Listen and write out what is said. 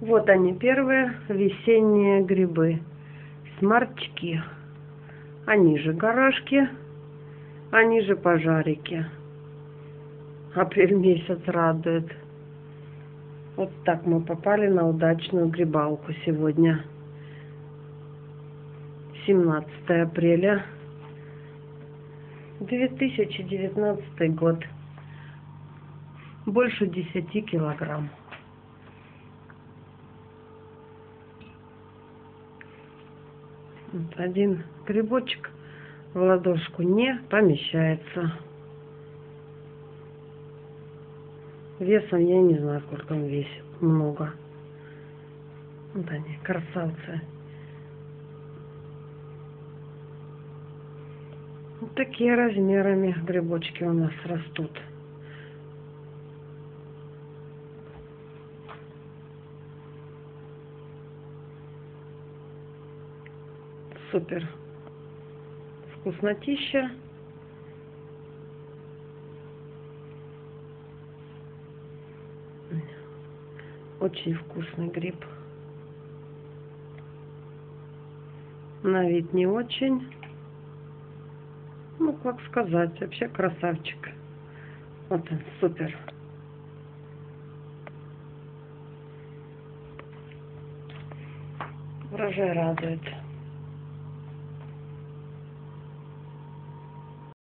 Вот они, первые весенние грибы. Сморчки. Они же гаражки, они же пожарики. Апрель месяц радует. Вот так мы попали на удачную грибалку сегодня. 17 апреля 2019 год. Больше 10 килограмм. Вот один грибочек в ладошку не помещается. Весом я не знаю, сколько он весит. Много. Вот они, красавцы. Вот такие размерами грибочки у нас растут. Супер. Вкуснотища. Очень вкусный гриб. На вид не очень. Ну, как сказать, вообще красавчик. Вот он, супер. Урожай радует.